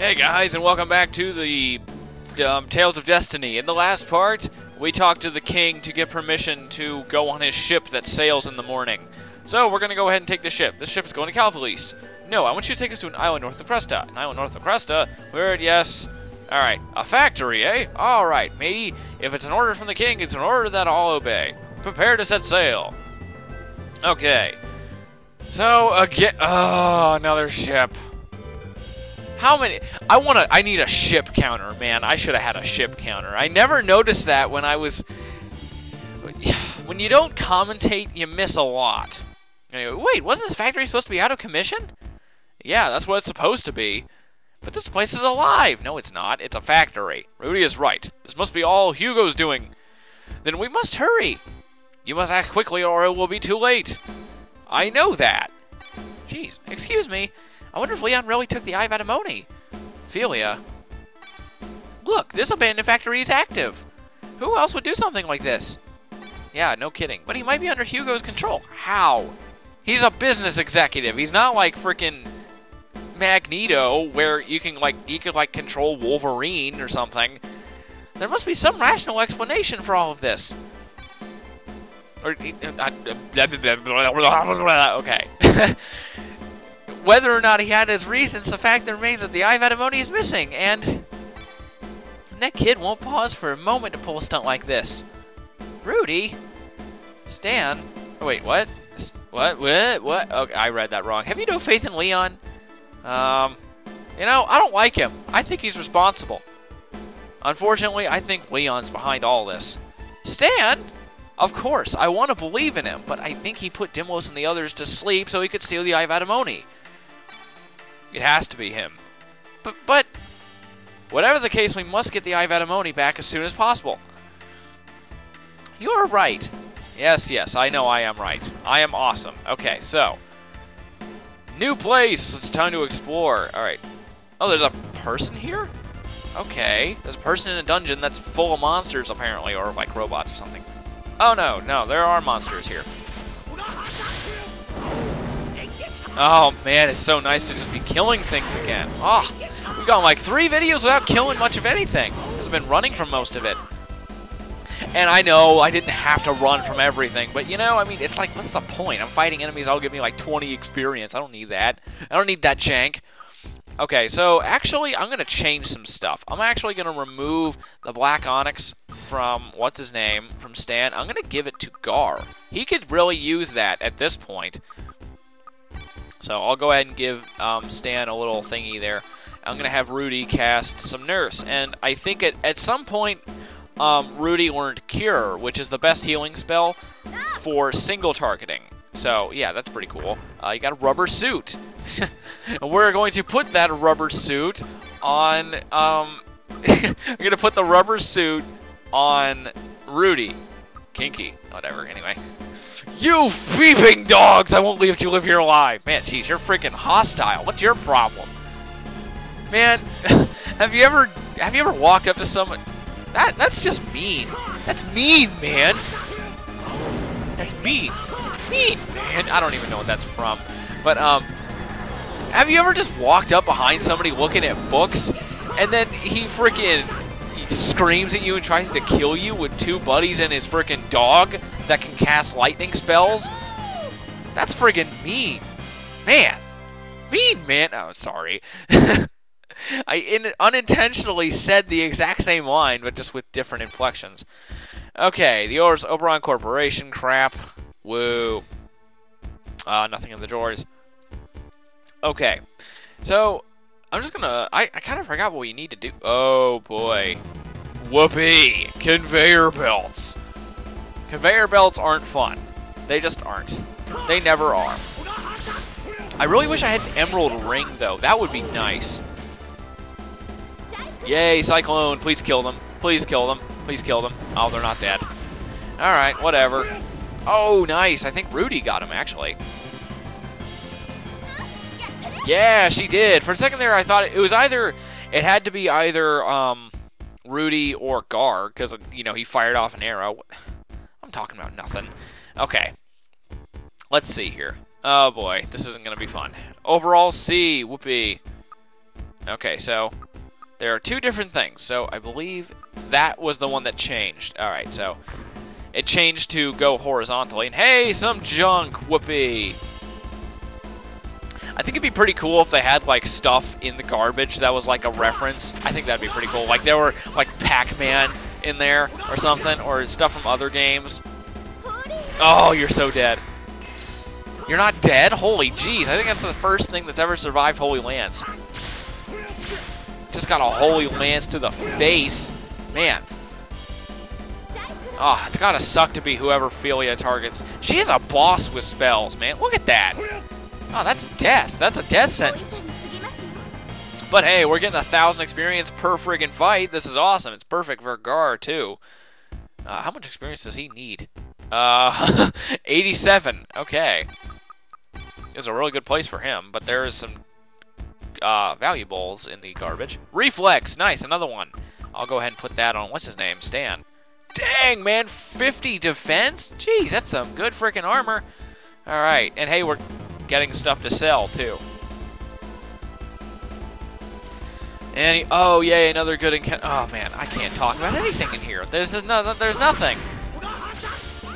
Hey guys, and welcome back to the um, Tales of Destiny. In the last part, we talked to the king to get permission to go on his ship that sails in the morning. So we're gonna go ahead and take the ship. This ship is going to Calvalis. No, I want you to take us to an island north of Cresta. An island north of Cresta? Word, yes. Alright, a factory, eh? Alright, matey. If it's an order from the king, it's an order that I'll obey. Prepare to set sail. Okay. So, again, oh, another ship. How many? I want to. I need a ship counter, man. I should have had a ship counter. I never noticed that when I was. When you don't commentate, you miss a lot. Anyway, wait, wasn't this factory supposed to be out of commission? Yeah, that's what it's supposed to be. But this place is alive. No, it's not. It's a factory. Rutee is right. This must be all Hugo's doing. Then we must hurry. You must act quickly or it will be too late. I know that. Jeez, excuse me. I wonder if Leon really took the Eye of Atamone. Ophelia. Look, this abandoned factory is active. Who else would do something like this? Yeah, no kidding. But he might be under Hugo's control. How? He's a business executive. He's not like freaking Magneto, where you can like you can like control Wolverine or something. There must be some rational explanation for all of this. Or uh, okay. Whether or not he had his reasons, the fact remains that the Eye of Atamone is missing, and that kid won't pause for a moment to pull a stunt like this. Rutee? Stahn? Oh, wait, what? What? What? What? Okay, I read that wrong. Have you no faith in Leon? Um, you know, I don't like him. I think he's responsible. Unfortunately, I think Leon's behind all this. Stahn? Of course, I want to believe in him, but I think he put Dymlos and the others to sleep so he could steal the Eye of Atamone. It has to be him. But, but, whatever the case, we must get the Atamone back as soon as possible. You're right. Yes, yes, I know I am right. I am awesome. Okay, so. New place! It's time to explore. Alright. Oh, there's a person here? Okay. There's a person in a dungeon that's full of monsters, apparently, or like robots or something. Oh, no, no, there are monsters here. Oh, man, it's so nice to just be killing things again. Oh, we've gone like three videos without killing much of anything. I've been running from most of it. And I know I didn't have to run from everything, but you know, I mean, it's like, what's the point? I'm fighting enemies that'll give me like 20 experience. I don't need that. I don't need that jank. Okay, so actually, I'm going to change some stuff. I'm actually going to remove the Black Onyx from, what's his name, from Stahn. I'm going to give it to Garr. He could really use that at this point. So I'll go ahead and give um, Stahn a little thingy there. I'm going to have Rutee cast some Nurse. And I think at, at some point, um, Rutee learned Cure, which is the best healing spell for single targeting. So, yeah, that's pretty cool. Uh, you got a rubber suit. we're going to put that rubber suit on... Um, I'm going to put the rubber suit on Rutee. Kinky. Whatever, anyway. You thieving dogs! I won't leave you live here alive. Man, jeez, you're freaking hostile. What's your problem? Man, have you ever have you ever walked up to someone? That that's just mean. That's mean, man. That's mean. It's mean, man. I don't even know what that's from. But um, have you ever just walked up behind somebody looking at books, and then he freaking screams at you and tries to kill you with two buddies and his freaking dog that can cast lightning spells? That's friggin' mean. Man. Mean, man. Oh, sorry. I in, unintentionally said the exact same line, but just with different inflections. Okay, the Ors Oberon Corporation crap. Woo. Uh, nothing in the drawers. Okay. So, I'm just gonna... I, I kind of forgot what we need to do. Oh, boy. Whoopee! Conveyor belts. Conveyor belts aren't fun. They just aren't. They never are. I really wish I had an emerald ring, though. That would be nice. Yay, Cyclone. Please kill them. Please kill them. Please kill them. Oh, they're not dead. Alright, whatever. Oh, nice. I think Rutee got him, actually. Yeah, she did. For a second there, I thought it was either... It had to be either um, Rutee or Garr, because, you know, he fired off an arrow. I'm talking about nothing. Okay. Let's see here. Oh, boy. This isn't to be fun. Overall, C. Whoopee. Okay, so there are two different things. So I believe that was the one that changed. All right, so it changed to go horizontally. And hey, some junk, whoopee. I think it'd be pretty cool if they had like stuff in the garbage that was like a reference. I think that'd be pretty cool. Like there were like Pac-Man in there or something, or stuff from other games. Oh, you're so dead. You're not dead? Holy jeez, I think that's the first thing that's ever survived Holy Lance. Just got a Holy Lance to the face. Man. Oh, it's gotta suck to be whoever Philia targets. She is a boss with spells, man. Look at that. Oh, that's death. That's a death sentence. But hey, we're getting a thousand experience per friggin' fight. This is awesome. It's perfect for Garr, too. Uh, how much experience does he need? Uh, 87. Okay. It's a really good place for him, but there is some uh, valuables in the garbage. Reflex. Nice. Another one. I'll go ahead and put that on. What's his name? Stahn. Dang, man. 50 defense? Jeez, that's some good freaking armor. All right. And hey, we're getting stuff to sell, too. And he, oh yay, another good encounter. Oh man, I can't talk about anything in here. There's no, there's nothing.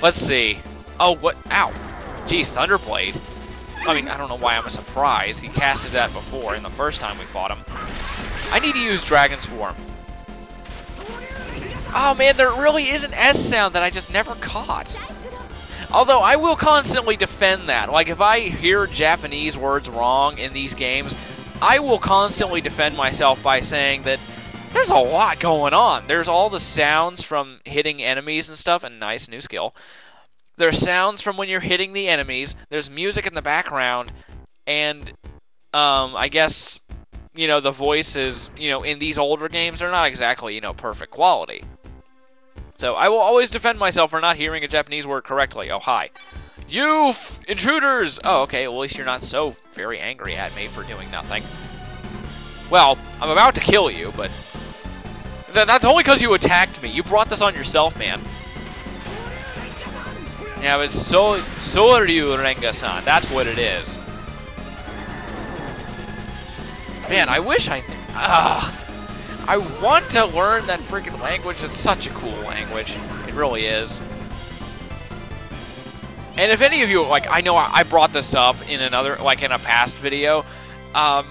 Let's see. Oh, what? Ow. Jeez, Thunderblade. I mean, I don't know why I'm surprised. He casted that before in the first time we fought him. I need to use Dragon Swarm. Oh man, there really is an S sound that I just never caught. Although I will constantly defend that. Like if I hear Japanese words wrong in these games, I will constantly defend myself by saying that there's a lot going on. There's all the sounds from hitting enemies and stuff, and nice new skill. There's sounds from when you're hitting the enemies. There's music in the background, and um, I guess you know the voices. You know, in these older games, they're not exactly you know perfect quality. So I will always defend myself for not hearing a Japanese word correctly. Oh hi. You intruders! Oh, okay, well, at least you're not so very angry at me for doing nothing. Well, I'm about to kill you, but... Th that's only because you attacked me. You brought this on yourself, man. Yeah, it's so Soryu Renga-san. That's what it is. Man, I wish I... Ah, I want to learn that freaking language. It's such a cool language. It really is. And if any of you, like, I know I brought this up in another, like, in a past video. Um,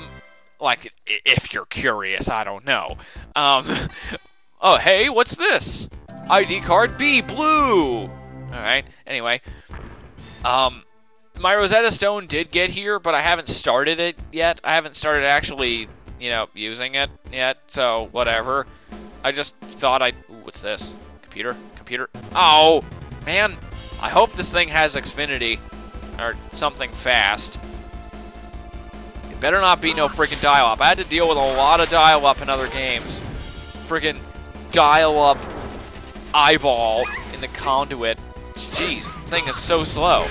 like, if you're curious, I don't know. Um, oh, hey, what's this? ID card B, blue. All right, anyway. Um, my Rosetta Stone did get here, but I haven't started it yet. I haven't started actually, you know, using it yet, so whatever. I just thought I'd... Ooh, what's this? Computer? Computer? Oh, man. I hope this thing has Xfinity or something fast. It better not be no freaking dial-up. I had to deal with a lot of dial-up in other games. Freaking dial-up eyeball in the conduit. Jeez, thing is so slow.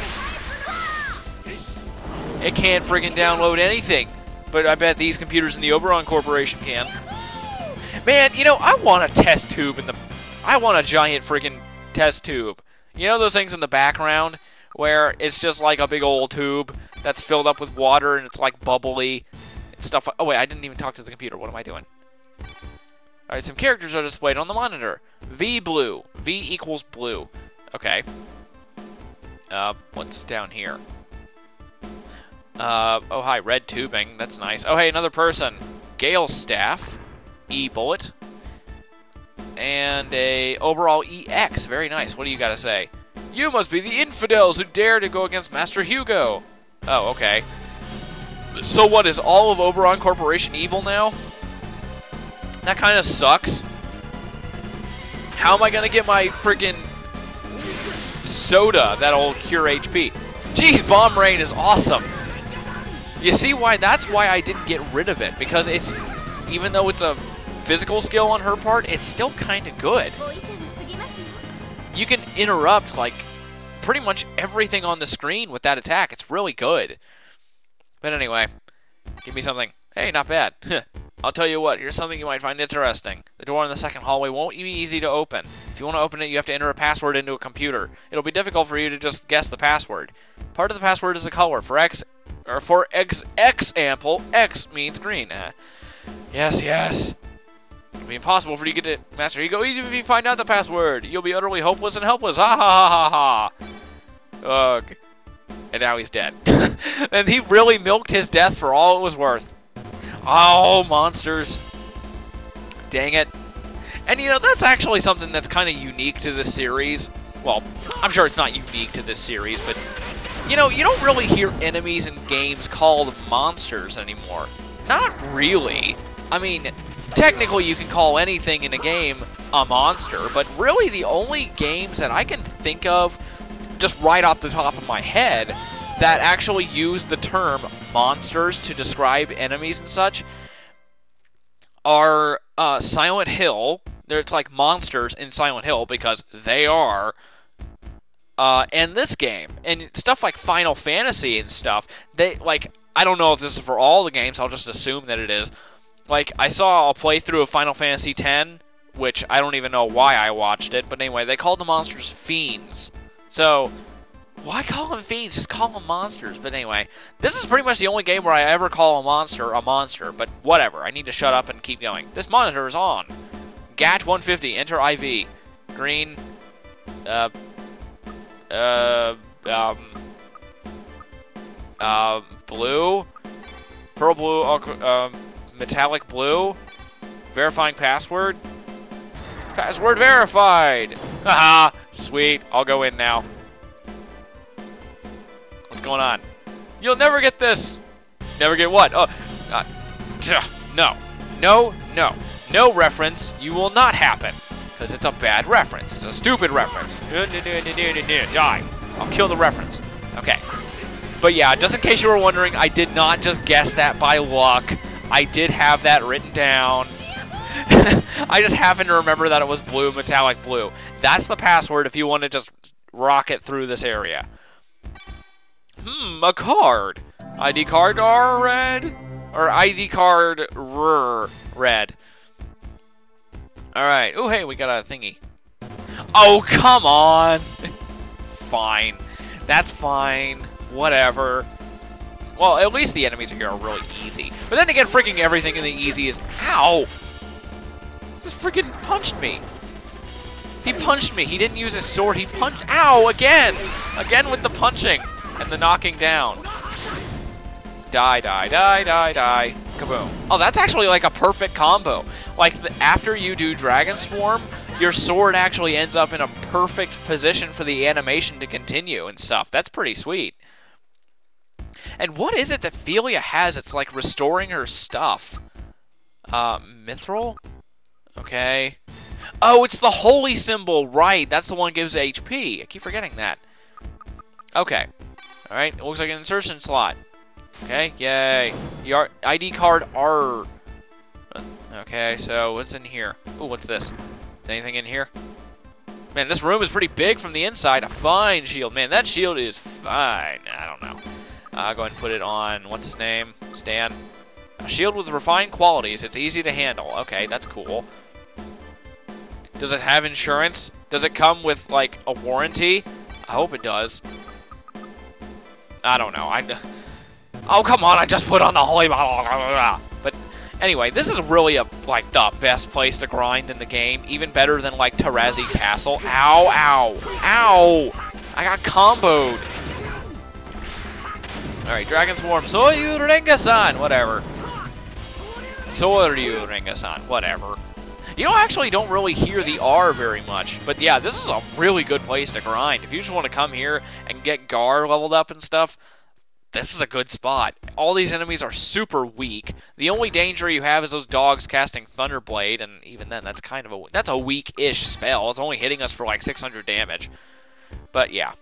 It can't freaking download anything. But I bet these computers in the Oberon Corporation can. Man, you know, I want a test tube in the... I want a giant freaking test tube. You know those things in the background where it's just like a big old tube that's filled up with water and it's like bubbly and stuff. Oh wait, I didn't even talk to the computer. What am I doing? All right, some characters are displayed on the monitor. V blue. V equals blue. Okay. Uh, what's down here? Uh, oh hi, red tubing. That's nice. Oh hey, another person. Gale staff. E bullet and a overall EX. Very nice. What do you got to say? You must be the infidels who dare to go against Master Hugo. Oh, okay. So what, is all of Oberon Corporation evil now? That kind of sucks. How am I going to get my friggin' soda that'll cure HP? Jeez, Bomb Rain is awesome. You see why? That's why I didn't get rid of it. Because it's, even though it's a physical skill on her part, it's still kind of good. You can interrupt, like, pretty much everything on the screen with that attack. It's really good. But anyway, give me something. Hey, not bad. I'll tell you what, here's something you might find interesting. The door in the second hallway won't be easy to open. If you want to open it, you have to enter a password into a computer. It'll be difficult for you to just guess the password. Part of the password is a color. For X, or for X, X ample, X means green. Uh, Yes, yes. It'll be impossible for you to get Master Hugo even if you find out the password. You'll be utterly hopeless and helpless. Ha ha ha ha ha. Ugh. And now he's dead. and he really milked his death for all it was worth. Oh, monsters. Dang it. And you know, that's actually something that's kind of unique to this series. Well, I'm sure it's not unique to this series, but you know, you don't really hear enemies in games called monsters anymore. Not really. I mean, technically you can call anything in a game a monster, but really the only games that I can think of just right off the top of my head that actually use the term monsters to describe enemies and such are uh, Silent Hill. There's like monsters in Silent Hill because they are. Uh, and this game and stuff like Final Fantasy and stuff. They like I don't know if this is for all the games. I'll just assume that it is. Like I saw a playthrough of Final Fantasy X, which I don't even know why I watched it. But anyway, they called the monsters fiends. So why call them fiends? Just call them monsters. But anyway, this is pretty much the only game where I ever call a monster a monster. But whatever, I need to shut up and keep going. This monitor is on. GAT 150, enter IV. Green, uh, uh, um, uh, blue, pearl blue, um, metallic blue, verifying password. Password verified! Haha, sweet, I'll go in now. What's going on? You'll never get this! Never get what? Oh, uh, no. No, no. No reference. You will not happen. Because it's a bad reference. It's a stupid reference. Die. I'll kill the reference. Okay. But yeah, just in case you were wondering, I did not just guess that by luck. I did have that written down. I just happened to remember that it was blue, metallic blue. That's the password if you want to just rocket through this area. Hmm, a card. ID card R red? Or ID card R red. Alright. Oh, hey, we got a thingy. Oh, come on! fine. That's fine. Whatever. Well, at least the enemies here are really easy. But then again, freaking everything in the easy is... Ow! Just freaking punched me. He punched me. He didn't use his sword. He punched... Ow! Again! Again with the punching and the knocking down. Die, die, die, die, die. Kaboom. Oh, that's actually like a perfect combo. Like, after you do Dragon Swarm, your sword actually ends up in a perfect position for the animation to continue and stuff. That's pretty sweet. And what is it that Philia has? It's like restoring her stuff. Uh, Mithril? Okay. Oh, it's the holy symbol, right. That's the one gives HP. I keep forgetting that. Okay. Alright, it looks like an insertion slot. Okay, yay. The ID card R. Okay, so what's in here? Oh, what's this? Is anything in here? Man, this room is pretty big from the inside. A fine shield. Man, that shield is fine. I don't know. I'll go ahead and put it on, what's his name? Stahn. A shield with refined qualities. It's easy to handle. Okay, that's cool. Does it have insurance? Does it come with, like, a warranty? I hope it does. I don't know. I. Oh come on! I just put on the holy. But anyway, this is really a like the best place to grind in the game. Even better than like Tarazi Castle. Ow! Ow! Ow! I got comboed. All right, Dragon Swarm. Soyu Renga-san. Whatever. Soyu Renga-san. Whatever. You don't actually don't really hear the R very much. But yeah, this is a really good place to grind. If you just want to come here and get Garr leveled up and stuff, this is a good spot. All these enemies are super weak. The only danger you have is those dogs casting Thunderblade, and even then, that's kind of a that's a weak-ish spell. It's only hitting us for like 600 damage. But yeah.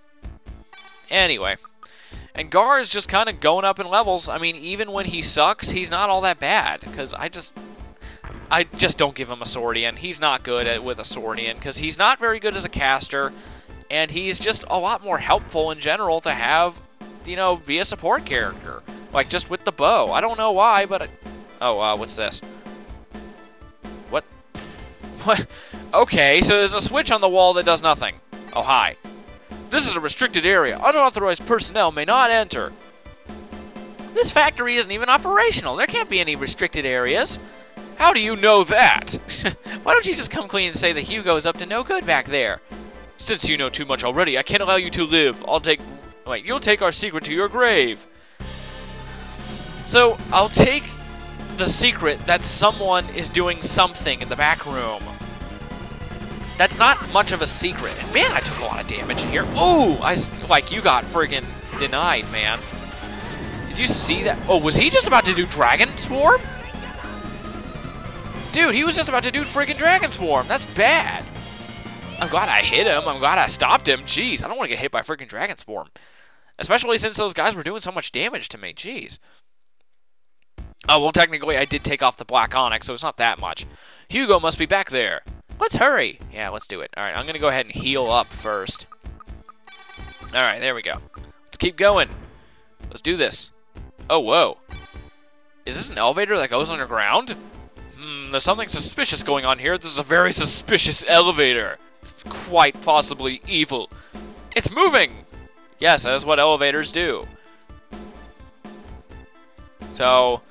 Anyway. And Garr is just kind of going up in levels. I mean, even when he sucks, he's not all that bad. Because I just I just don't give him a Swordian. He's not good at with a Swordian because he's not very good as a caster, and he's just a lot more helpful in general to have, you know, be a support character. Like just with the bow. I don't know why, but I, oh, uh, what's this? What? What? Okay, so there's a switch on the wall that does nothing. Oh, hi. This is a restricted area. Unauthorized personnel may not enter. This factory isn't even operational. There can't be any restricted areas. How do you know that? Why don't you just come clean and say that Hugo's up to no good back there? Since you know too much already, I can't allow you to live. I'll take... Wait, you'll take our secret to your grave. So, I'll take the secret that someone is doing something in the back room. That's not much of a secret. Man, I took a lot of damage in here. Ooh, I, like, you got friggin' denied, man. Did you see that? Oh, was he just about to do Dragon Swarm? Dude, he was just about to do friggin' Dragon Swarm. That's bad. I'm glad I hit him. I'm glad I stopped him. Jeez, I don't want to get hit by friggin' Dragon Swarm. Especially since those guys were doing so much damage to me. Jeez. Oh, well, technically, I did take off the Black Onyx, so it's not that much. Hugo must be back there. Let's hurry. Yeah, let's do it. All right, I'm going to go ahead and heal up first. All right, there we go. Let's keep going. Let's do this. Oh, whoa. Is this an elevator that goes underground? Hmm, there's something suspicious going on here. This is a very suspicious elevator. It's quite possibly evil. It's moving! Yes, that's what elevators do. So,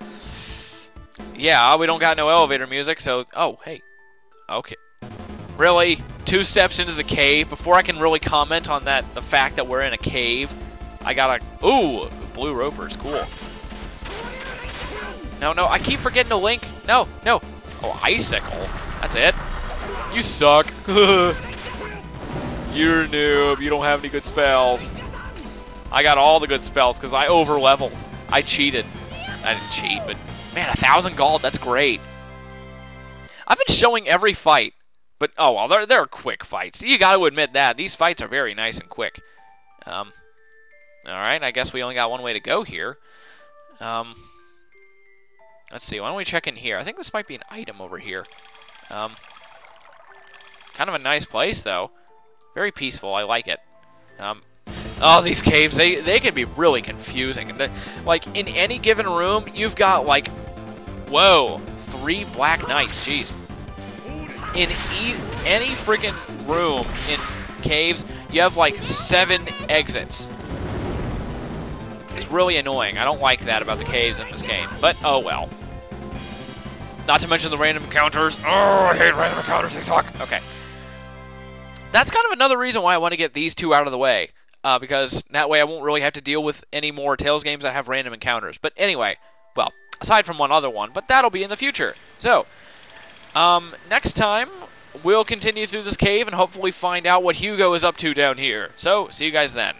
yeah, we don't got no elevator music, so... Oh, hey. Okay. Really? Two steps into the cave before I can really comment on that, the fact that we're in a cave. I got a... Ooh, blue ropers. Cool. No, no, I keep forgetting to link. No, no. Oh, icicle. That's it. You suck. You're noob. You don't have any good spells. I got all the good spells because I over-leveled. I cheated. I didn't cheat, but man, a thousand gold, that's great. I've been showing every fight, but oh well, they're, they're quick fights. You got to admit that. These fights are very nice and quick. Um, all right, I guess we only got one way to go here. Um, let's see, why don't we check in here? I think this might be an item over here. Um, kind of a nice place, though. Very peaceful, I like it. Um, Oh, these caves, they, they can be really confusing. Like, in any given room, you've got, like, whoa, three Black Knights, jeez. In e any freaking room in caves, you have, like, seven exits. It's really annoying. I don't like that about the caves in this game, but oh well. Not to mention the random encounters. Oh, I hate random encounters, they suck. Okay. That's kind of another reason why I want to get these two out of the way uh, because that way I won't really have to deal with any more Tales games that have random encounters. But anyway, well, aside from one other one, but that'll be in the future. So, um, next time, we'll continue through this cave and hopefully find out what Hugo is up to down here. So, see you guys then.